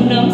trong đắm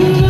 you.